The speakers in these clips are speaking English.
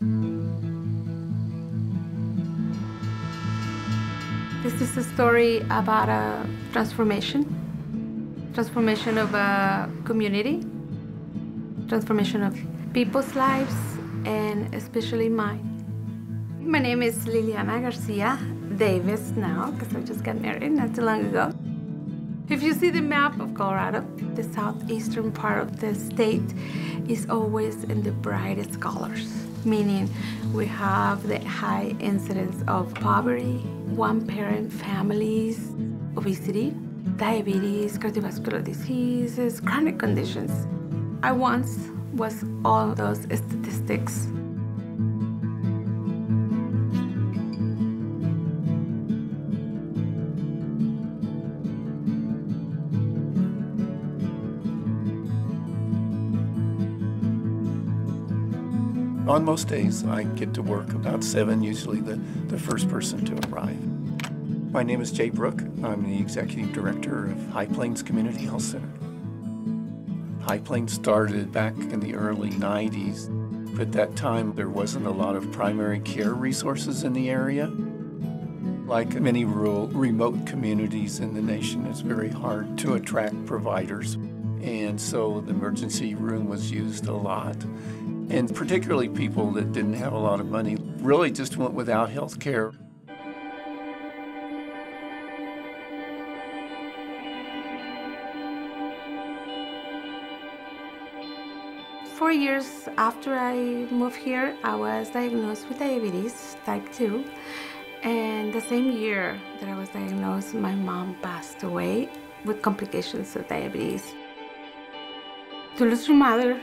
This is a story about a transformation, transformation of a community, transformation of people's lives, and especially mine. My name is Liliana Garcia Davis now, because I just got married not too long ago. If you see the map of Colorado, the southeastern part of the state is always in the brightest colors, meaning we have the high incidence of poverty, one-parent families, obesity, diabetes, cardiovascular diseases, chronic conditions. I once was all those statistics. On most days, I get to work about 7, usually the, the first person to arrive. My name is Jay Brook. I'm the Executive Director of High Plains Community Health Center. High Plains started back in the early 90s. At that time, there wasn't a lot of primary care resources in the area. Like many rural, remote communities in the nation, it's very hard to attract providers. And so the emergency room was used a lot. And particularly people that didn't have a lot of money really just went without health care. Four years after I moved here, I was diagnosed with diabetes type 2. And the same year that I was diagnosed, my mom passed away with complications of diabetes. To lose your mother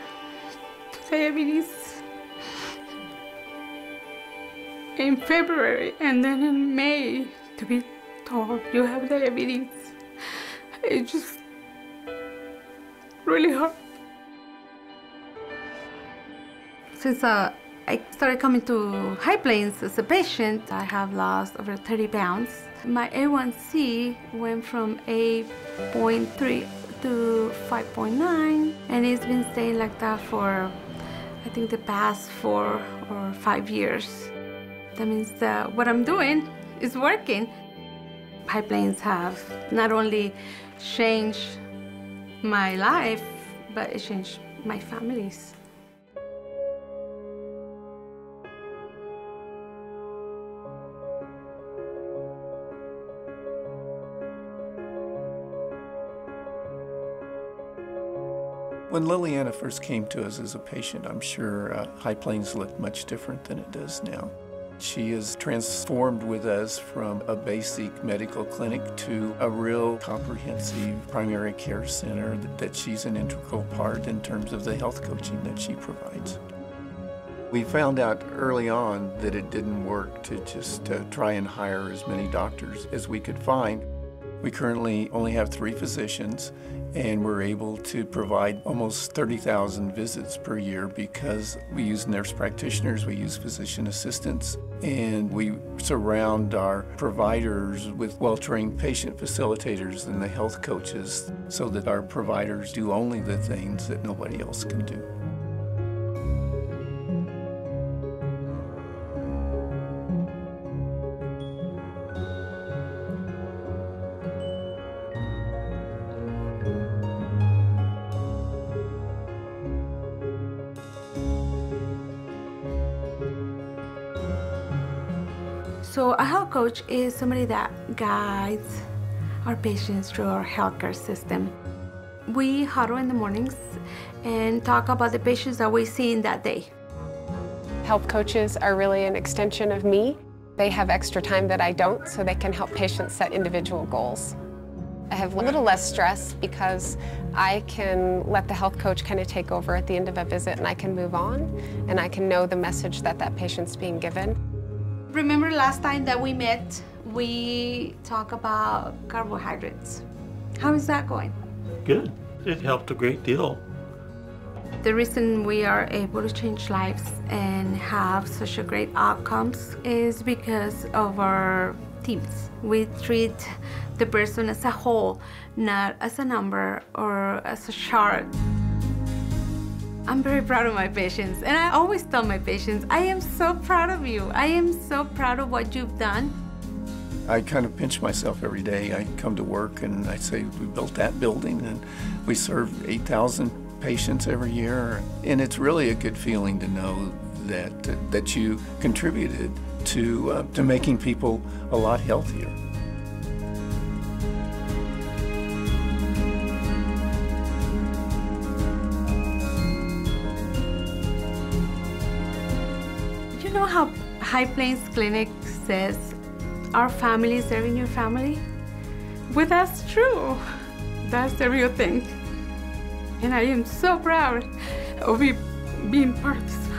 diabetes in February and then in May to be told you have diabetes, it just really hurt. Since uh, I started coming to High Plains as a patient, I have lost over 30 pounds. My A1C went from 8.3 to 5.9, and it's been staying like that for, I think, the past four or five years. That means that what I'm doing is working. High Plains have not only changed my life, but it changed my family's. When Liliana first came to us as a patient, I'm sure uh, High Plains looked much different than it does now. She is transformed with us from a basic medical clinic to a real comprehensive primary care center that, she's an integral part in terms of the health coaching that she provides. We found out early on that it didn't work to just uh, try and hire as many doctors as we could find. We currently only have three physicians and we're able to provide almost 30,000 visits per year because we use nurse practitioners, we use physician assistants, and we surround our providers with well-trained patient facilitators and the health coaches so that our providers do only the things that nobody else can do. So a health coach is somebody that guides our patients through our healthcare system. We huddle in the mornings and talk about the patients that we see in that day. Health coaches are really an extension of me. They have extra time that I don't, so they can help patients set individual goals. I have a little less stress because I can let the health coach kind of take over at the end of a visit and I can move on and I can know the message that that patient's being given. Remember last time that we met, we talked about carbohydrates. How is that going? Good. It helped a great deal. The reason we are able to change lives and have such a great outcomes is because of our teams. We treat the person as a whole, not as a number or as a chart. I'm very proud of my patients, and I always tell my patients, I am so proud of you. I am so proud of what you've done. I kind of pinch myself every day. I come to work and I say, we built that building and we serve 8,000 patients every year. And it's really a good feeling to know that, that you contributed to, uh, to making people a lot healthier. Know how High Plains Clinic says, our family serving your family? Well, that's true. That's the real thing. And I am so proud of being part of this